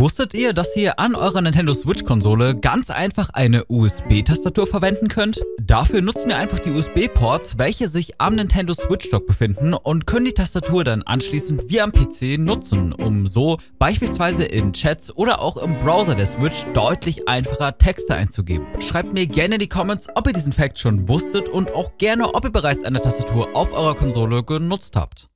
Wusstet ihr, dass ihr an eurer Nintendo Switch-Konsole ganz einfach eine USB-Tastatur verwenden könnt? Dafür nutzen wir einfach die USB-Ports, welche sich am Nintendo Switch-Dock befinden und können die Tastatur dann anschließend wie am PC nutzen, um so beispielsweise in Chats oder auch im Browser der Switch deutlich einfacher Texte einzugeben. Schreibt mir gerne in die Comments, ob ihr diesen Fact schon wusstet und auch gerne, ob ihr bereits eine Tastatur auf eurer Konsole genutzt habt.